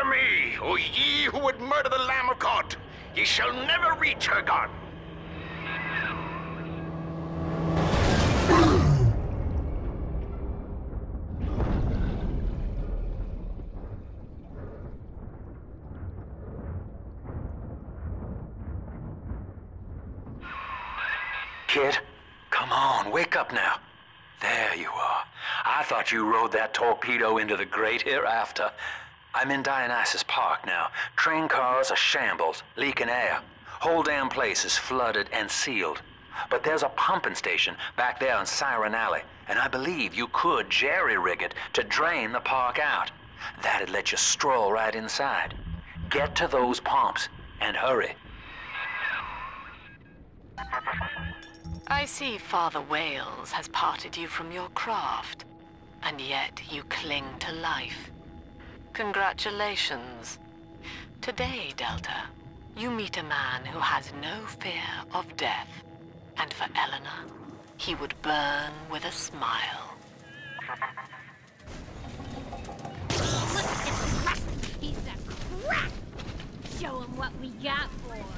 Hear me, O ye who would murder the Lamb of God! Ye shall never reach her God! Kid, come on, wake up now. There you are. I thought you rode that torpedo into the great hereafter. I'm in Dionysus Park now. Train cars are shambles, leaking air. Whole damn place is flooded and sealed. But there's a pumping station back there on Siren Alley, and I believe you could jerry-rig it to drain the park out. That'd let you stroll right inside. Get to those pumps, and hurry. I see Father Wales has parted you from your craft, and yet you cling to life. Congratulations. Today, Delta, you meet a man who has no fear of death. And for Eleanor, he would burn with a smile. Look at this! Show him what we got, boys.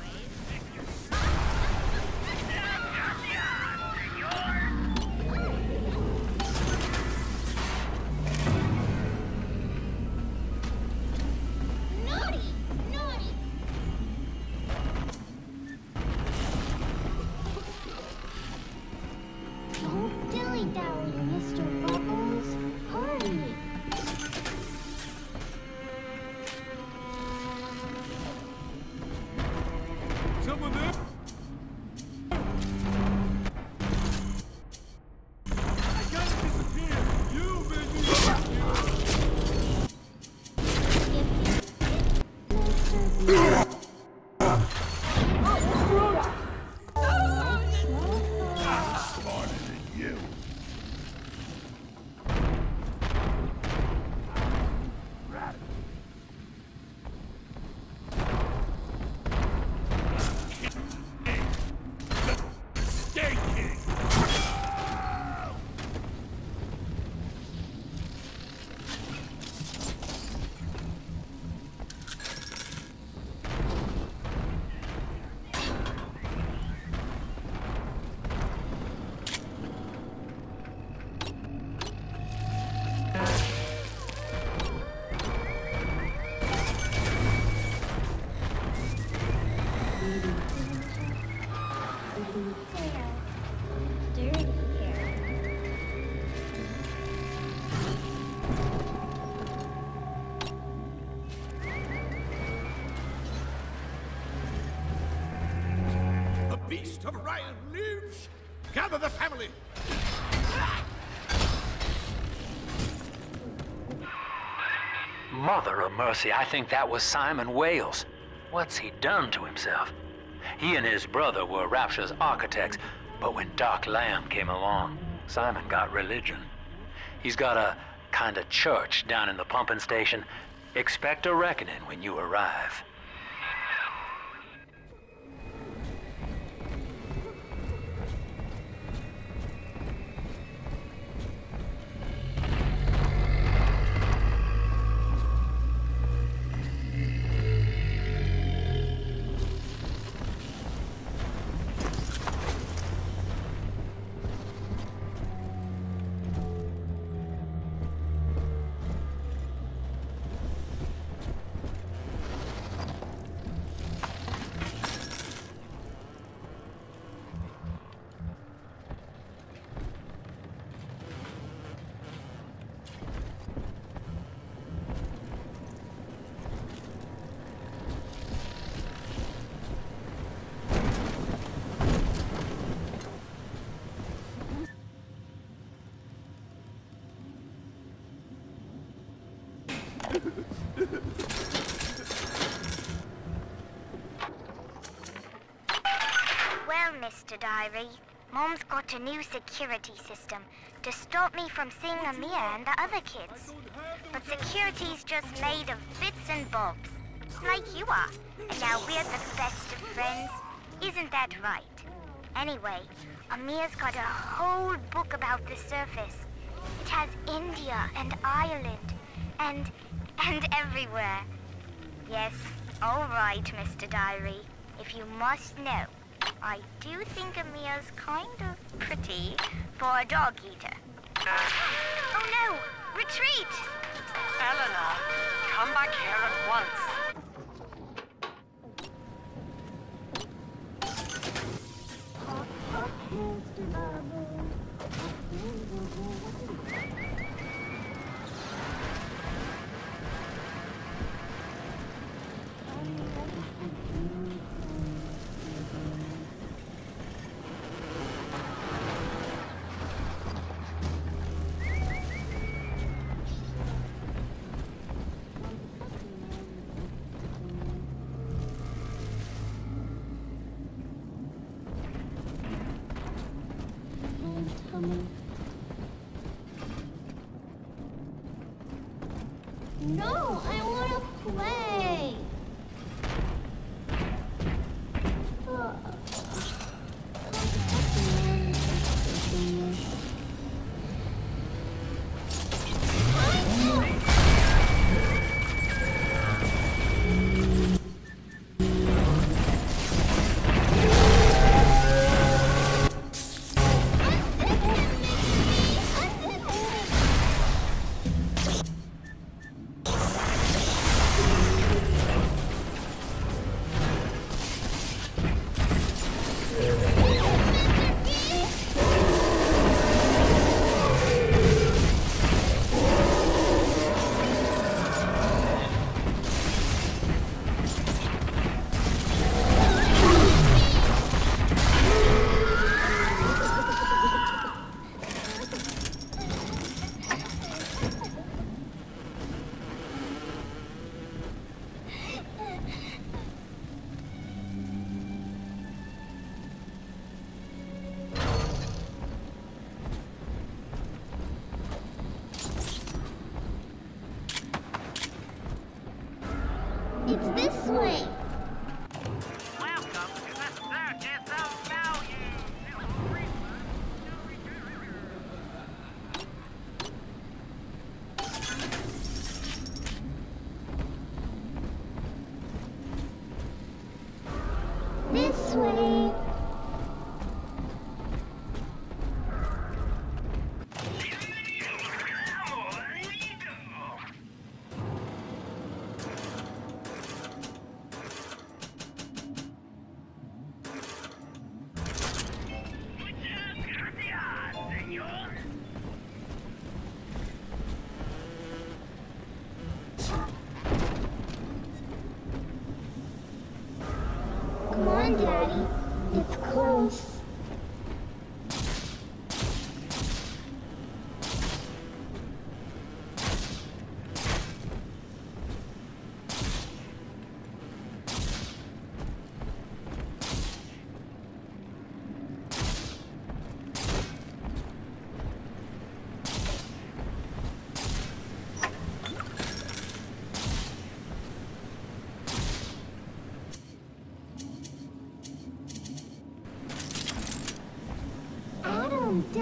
Mercy, I think that was Simon Wales. What's he done to himself? He and his brother were Rapture's architects, but when Doc Lamb came along, Simon got religion. He's got a kind of church down in the pumping station. Expect a reckoning when you arrive. Mr. Diary. Mom's got a new security system to stop me from seeing Amir and the other kids. But security's just made of bits and bobs, like you are. And now we're the best of friends. Isn't that right? Anyway, Amir's got a whole book about the surface. It has India and Ireland and... and everywhere. Yes, all right, Mr. Diary. If you must know, I do think Amir's kind of pretty for a dog eater. Uh-huh. Oh no! Retreat! Eleanor, come back here at once.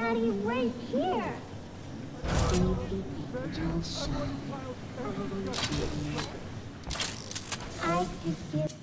Daddy, right here. I could give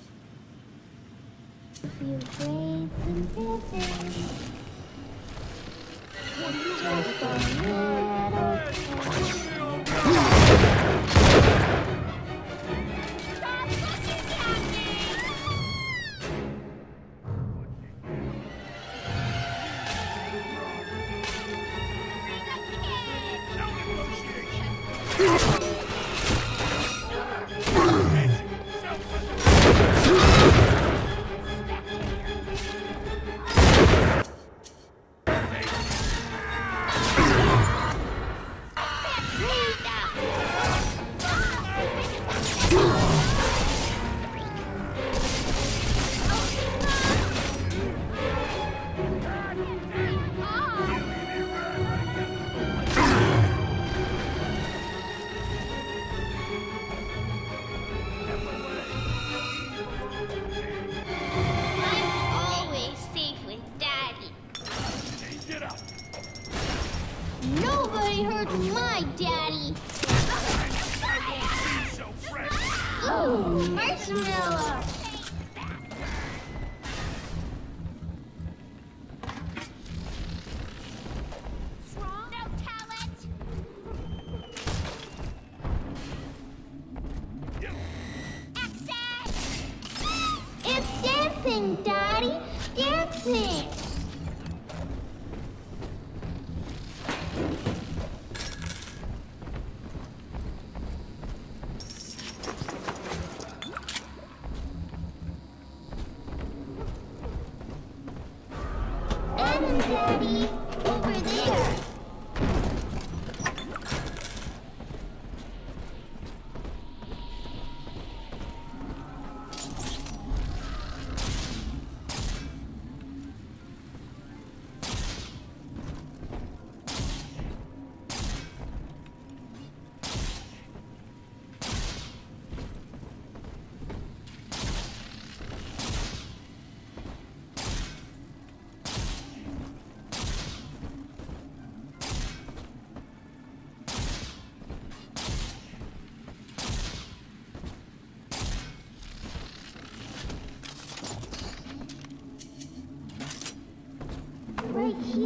dancing, Daddy. Dancing.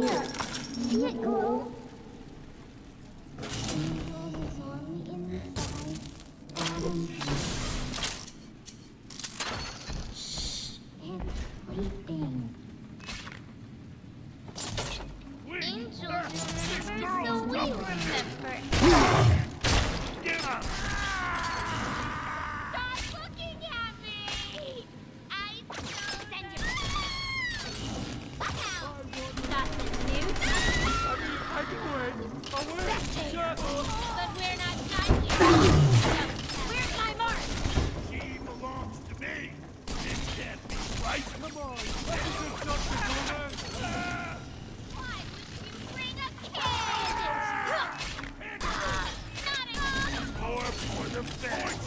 Yeah. right? Come on, what is this not the corner? Why would you for the best!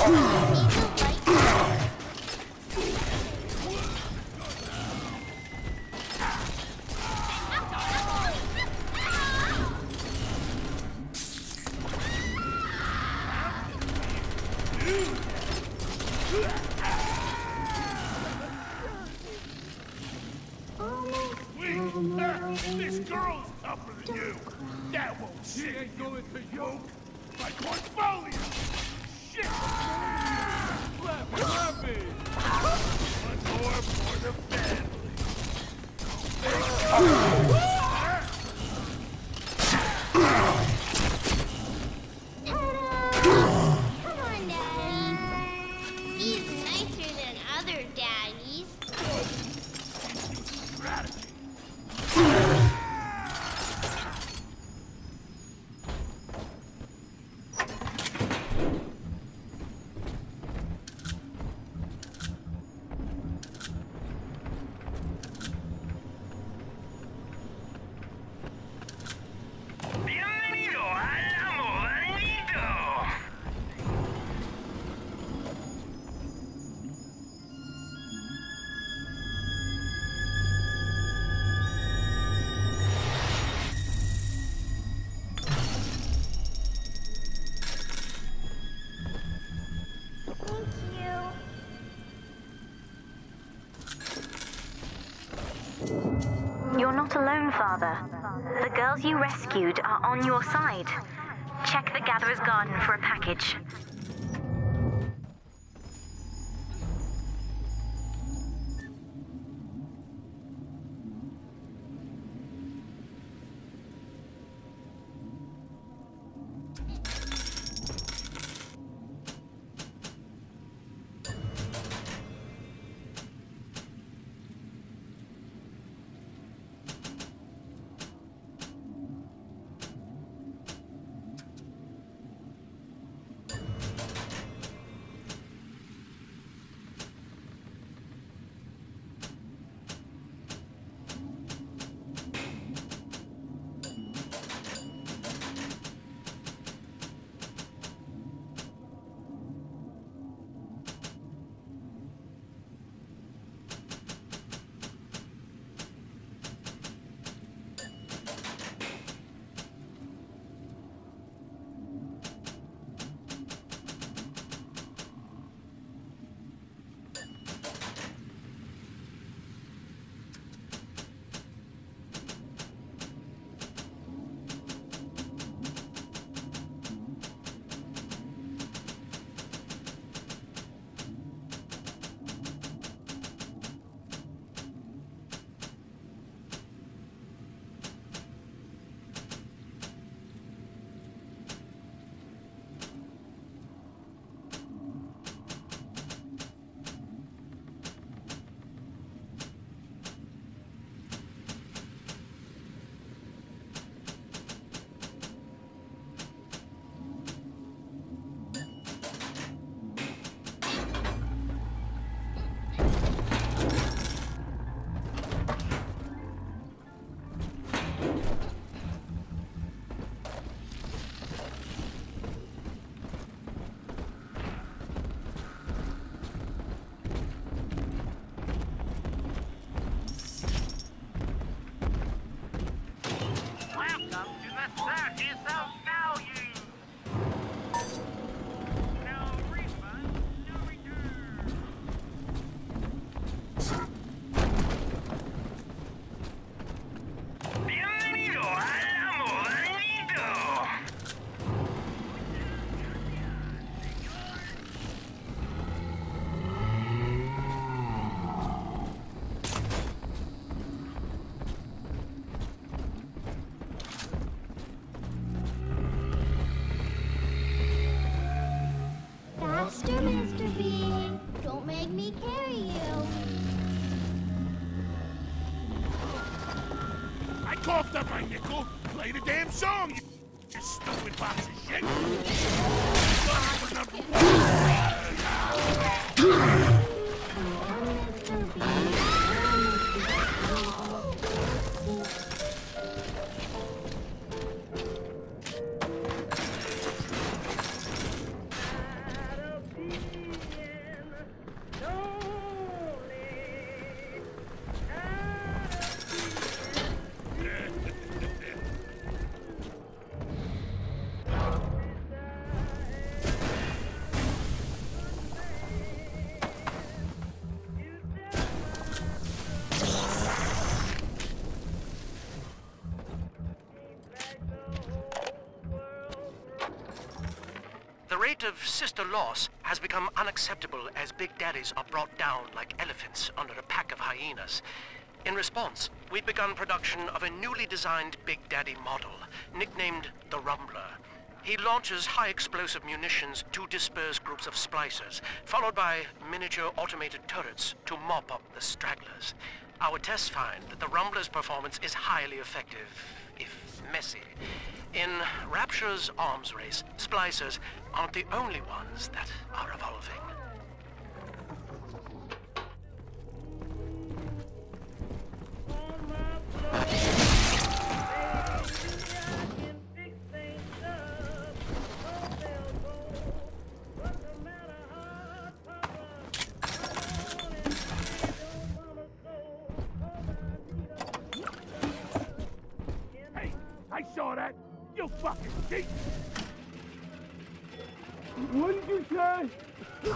Oh, shit! father. The girls you rescued are on your side. Check the Gatherer's garden for a package. Coughed up my nickel. Play the damn song, you, you stupid box of shit. The rate of sister loss has become unacceptable as big daddies are brought down like elephants under a pack of hyenas. In response, we've begun production of a newly designed Big Daddy model, nicknamed the Rumbler. He launches high explosive munitions to disperse groups of splicers, followed by miniature automated turrets to mop up the stragglers. Our tests find that the Rumbler's performance is highly effective, if messy. In Rapture's arms race, splicers aren't the only ones that are evolving. Hey, I saw that. You fucking cheat. What did you say?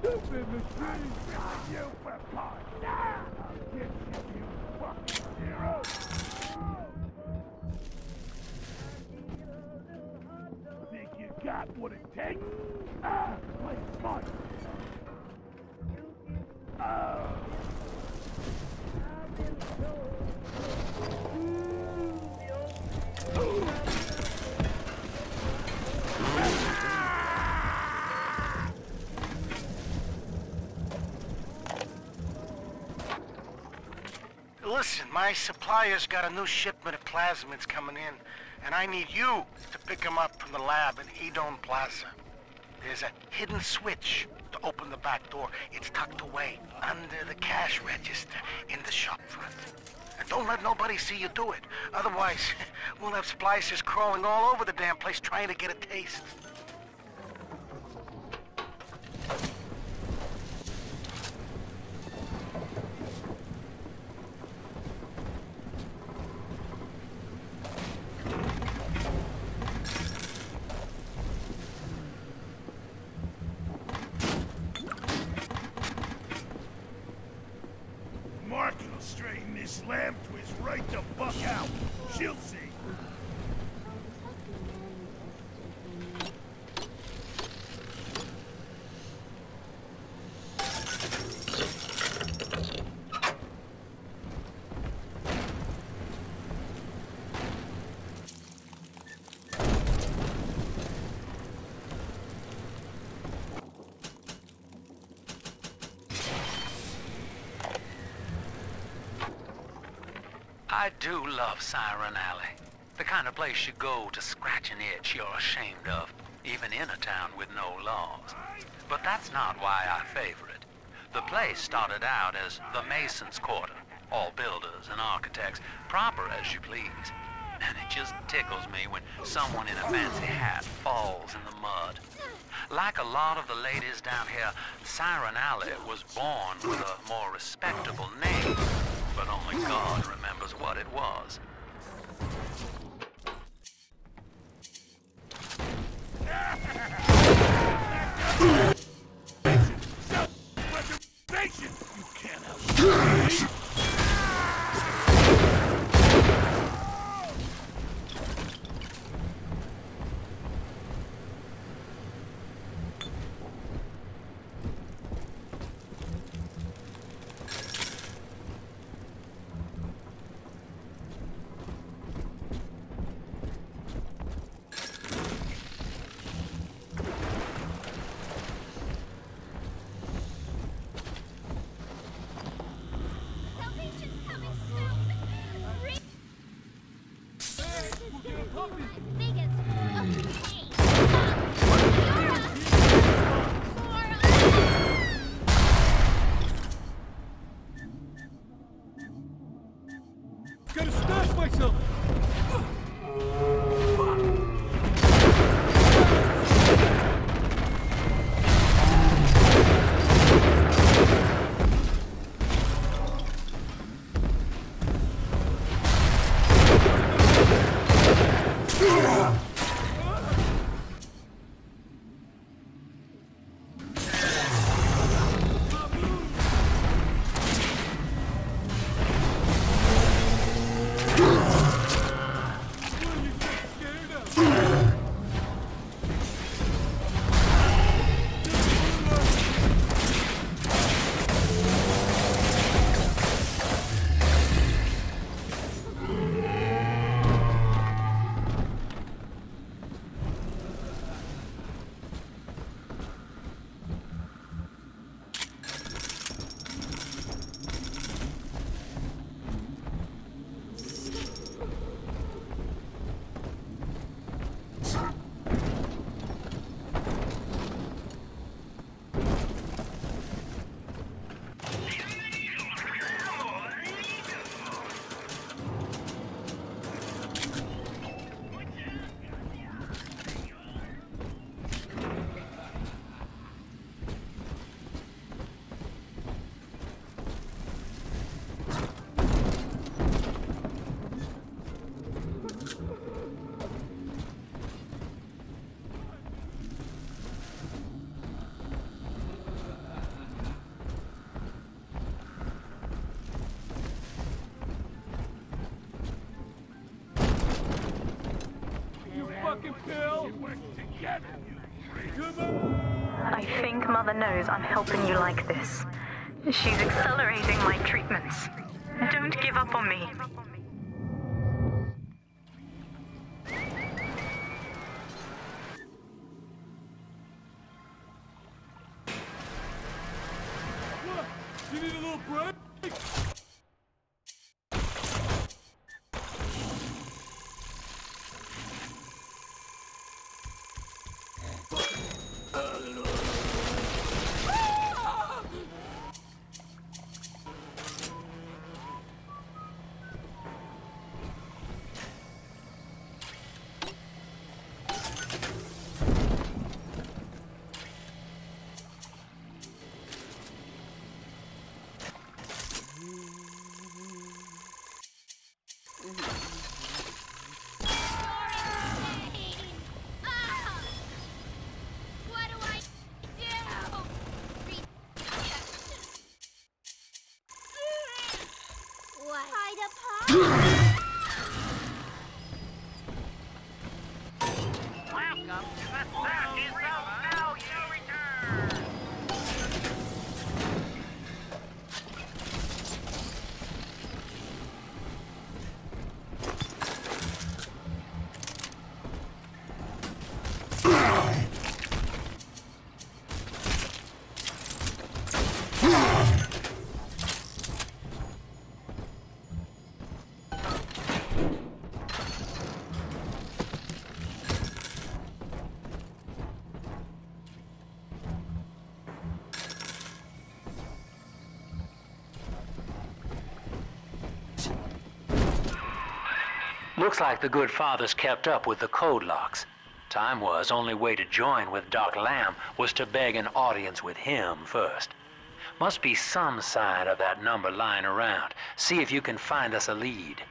Stupid machine. You for. Supplier's got a new shipment of plasmids coming in, and I need you to pick them up from the lab in Edon Plaza. There's a hidden switch to open the back door. It's tucked away under the cash register in the shop front. And don't let nobody see you do it. Otherwise, we'll have splicers crawling all over the damn place trying to get a taste. Markin will straighten this lamb twist right the fuck out. She'll see. I do love Siren Alley. The kind of place you go to scratch an itch you're ashamed of, even in a town with no laws. But that's not why I favor it. The place started out as the Mason's Quarter, all builders and architects, proper as you please. And it just tickles me when someone in a fancy hat falls in the mud. Like a lot of the ladies down here, Siren Alley was born with a more respectable name, but only God remembers was what it was. I think Mother knows I'm helping you like this. She's accelerating my treatments. Don't give up on me. You need a little break? Welcome Looks like the good father's kept up with the code locks. Time was, only way to join with Doc Lamb was to beg an audience with him first. Must be some sign of that number lying around. See if you can find us a lead.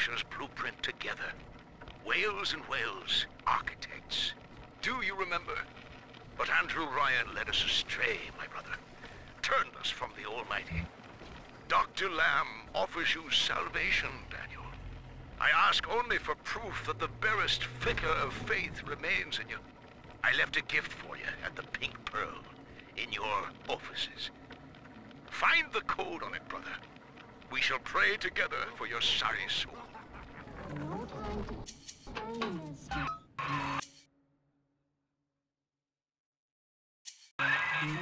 Drafted blueprint together. Wales and Wales, architects. Do you remember? But Andrew Ryan led us astray, my brother. Turned us from the Almighty. Dr. Lamb offers you salvation, Daniel. I ask only for proof that the barest flicker of faith remains in you. I left a gift for you at the Pink Pearl, in your offices. Find the code on it, brother. We shall pray together for your sorry soul.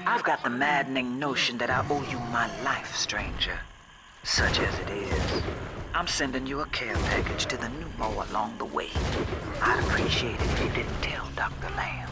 I've got the maddening notion that I owe you my life, stranger. Such as it is. I'm sending you a care package to the pneumo along the way. I'd appreciate it if you didn't tell Dr. Lamb.